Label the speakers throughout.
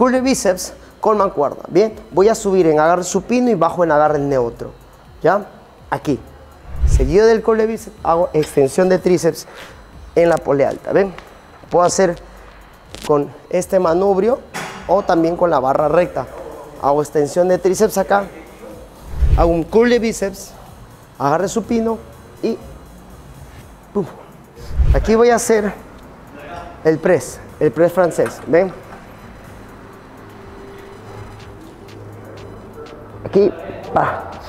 Speaker 1: curl de bíceps con mancuerna. Bien, voy a subir en agarre supino y bajo en agarre neutro. ¿Ya? Aquí. Seguido del curl de bíceps, hago extensión de tríceps en la polea alta. ¿Ven? Puedo hacer con este manubrio o también con la barra recta. Hago extensión de tríceps acá, hago un curl de bíceps, agarre supino y aquí voy a hacer el press, el press francés. ¿Ven? Aquí, pa.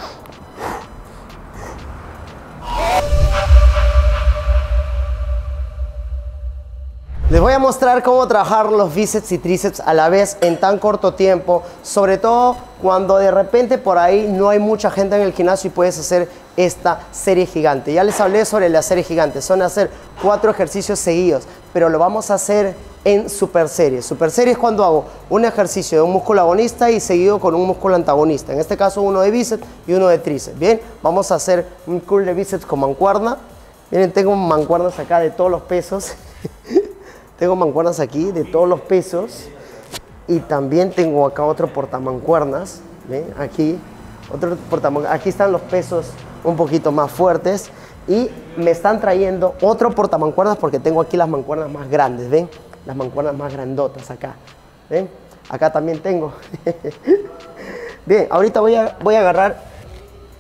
Speaker 1: Les voy a mostrar cómo trabajar los bíceps y tríceps a la vez en tan corto tiempo, sobre todo cuando de repente por ahí no hay mucha gente en el gimnasio y puedes hacer esta serie gigante. Ya les hablé sobre la serie gigante, son hacer cuatro ejercicios seguidos, pero lo vamos a hacer en super serie. Super serie es cuando hago un ejercicio de un músculo agonista y seguido con un músculo antagonista. En este caso uno de bíceps y uno de tríceps. Bien, vamos a hacer un curl de bíceps con mancuerna. Miren, tengo mancuernas acá de todos los pesos. Tengo mancuernas aquí de todos los pesos. Y también tengo acá otro portamancuernas. ¿Ven? Aquí, otro portamancuernas. Aquí están los pesos un poquito más fuertes. Y me están trayendo otro portamancuernas porque tengo aquí las mancuernas más grandes. ¿Ven? las mancuernas más grandotas acá. ¿Ven? Acá también tengo. Bien, ahorita voy a, voy a agarrar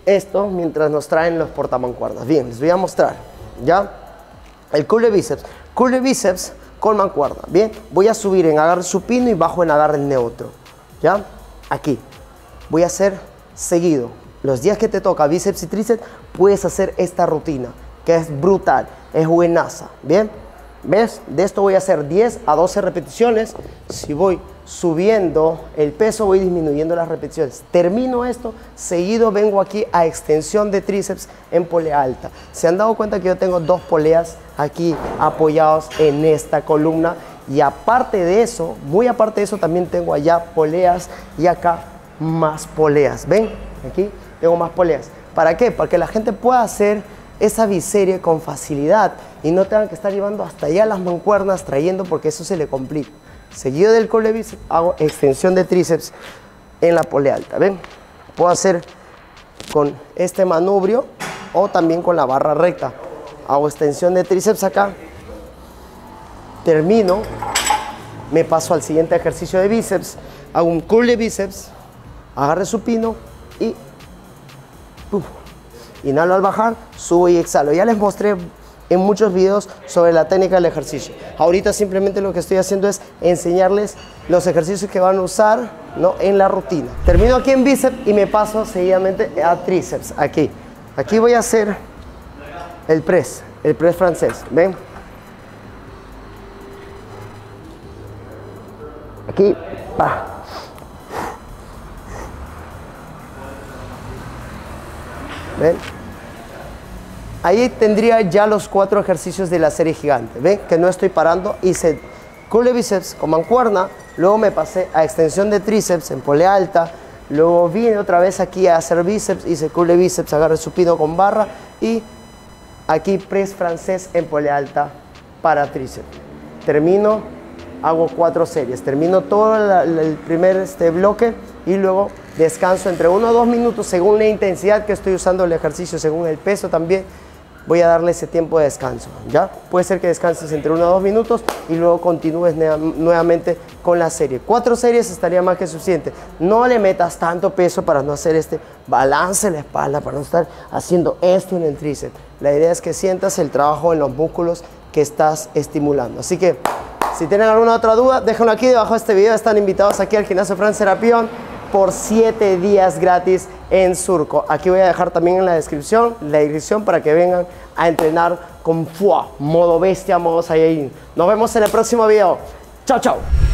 Speaker 1: esto mientras nos traen los portamancuernas. Bien, les voy a mostrar. ¿Ya? El curl de bíceps. Curl de bíceps con mancuerna. Bien, voy a subir en agarre supino y bajo en agarre neutro. ¿Ya? Aquí. Voy a hacer seguido. Los días que te toca bíceps y tríceps, puedes hacer esta rutina, que es brutal, es buenaza. Bien. ¿Ves? De esto voy a hacer 10 a 12 repeticiones. Si voy subiendo el peso, voy disminuyendo las repeticiones. Termino esto, seguido vengo aquí a extensión de tríceps en polea alta. Se han dado cuenta que yo tengo dos poleas aquí apoyados en esta columna. Y aparte de eso, muy aparte de eso, también tengo allá poleas y acá más poleas. ¿Ven? Aquí tengo más poleas. ¿Para qué? Para que la gente pueda hacer esa biserie con facilidad y no tengan que estar llevando hasta allá las mancuernas trayendo porque eso se le complica. Seguido del colevis hago extensión de tríceps en la polea alta. ¿Ven? Puedo hacer con este manubrio o también con la barra recta. Hago extensión de tríceps acá. Termino. Me paso al siguiente ejercicio de bíceps. Hago un curl de bíceps. Agarre supino y Inhalo al bajar, subo y exhalo. Ya les mostré en muchos videos sobre la técnica del ejercicio. Ahorita simplemente lo que estoy haciendo es enseñarles los ejercicios que van a usar ¿no? en la rutina. Termino aquí en bíceps y me paso seguidamente a tríceps. Aquí. Aquí voy a hacer el press, el press francés. ¿Ven? Aquí, pa. ¿Ven? Ahí tendría ya los cuatro ejercicios de la serie gigante. ¿Ven? Que no estoy parando. Hice curl bíceps con mancuerna. Luego me pasé a extensión de tríceps en polea alta. Luego vine otra vez aquí a hacer bíceps. Hice curl bíceps, agarre supino con barra. Y aquí press francés en polea alta para tríceps. Termino, hago cuatro series. Termino todo el primer este bloque y luego descanso entre uno o dos minutos según la intensidad que estoy usando el ejercicio, según el peso también. Voy a darle ese tiempo de descanso, ¿ya? Puede ser que descanses entre uno o dos minutos y luego continúes nuevamente con la serie. Cuatro series estaría más que suficiente. No le metas tanto peso para no hacer este balance en la espalda, para no estar haciendo esto en el tríceps. La idea es que sientas el trabajo en los músculos que estás estimulando. Así que si tienen alguna otra duda, déjenlo aquí debajo de este video. Están invitados aquí al gimnasio Fran Serapión por 7 días gratis en Surco. Aquí voy a dejar también en la descripción la dirección para que vengan a entrenar con FUA, modo bestia, modo Saiyajin. Nos vemos en el próximo video. Chao, chao.